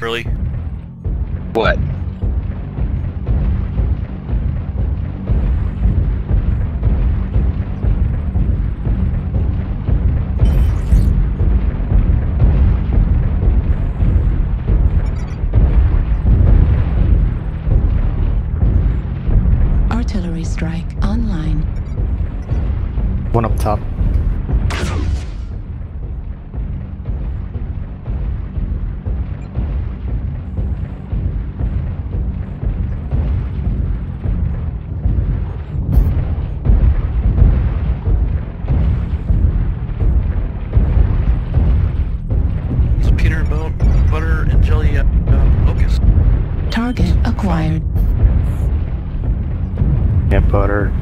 Really? What? Artillery strike online. One up top. Acquired. Yeah, butter.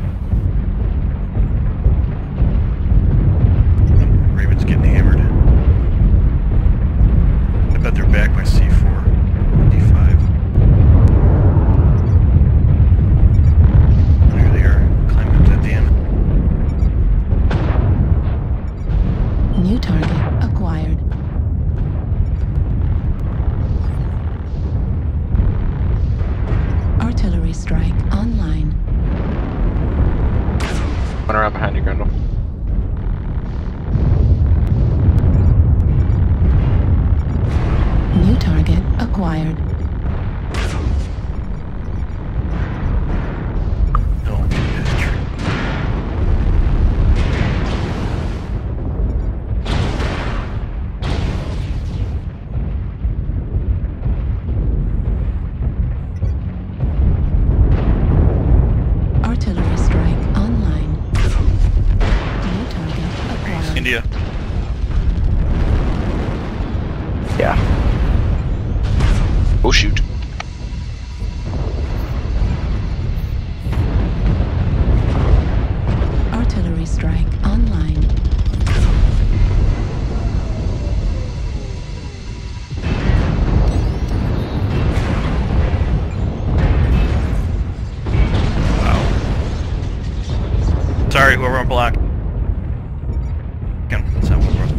Artillery strike online. One around behind you, Grendel. New target acquired. Oh shoot. Artillery strike online. Wow. Sorry, whoever on block. Again, that's how it works.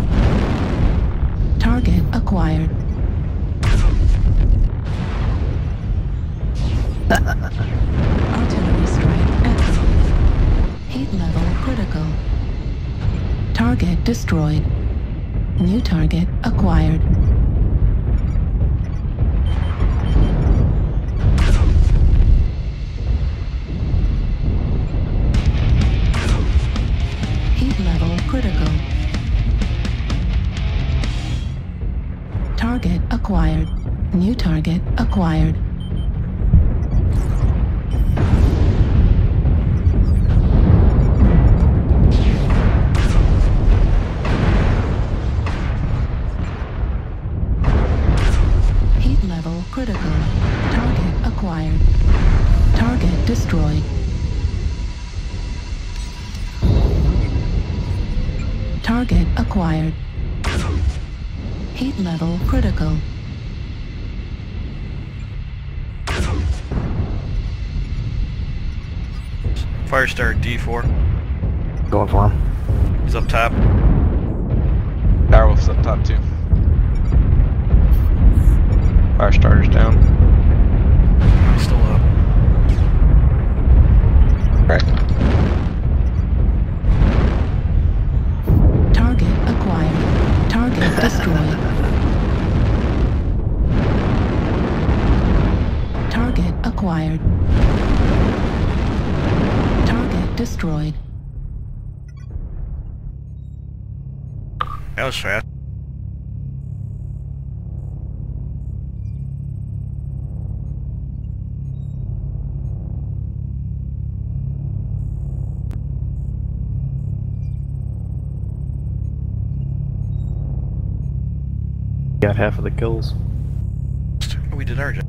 Target acquired. Artillery strike active. Heat level critical. Target destroyed. New target acquired. Heat level critical. Target acquired. New target acquired. Critical. Target acquired. Target destroyed. Target acquired. Heat level critical. Firestar D4. Going for him. He's up top. Powerwolf's up top too. Destroyed. Target acquired. Target destroyed. That was fast. Got half of the kills. We did our job.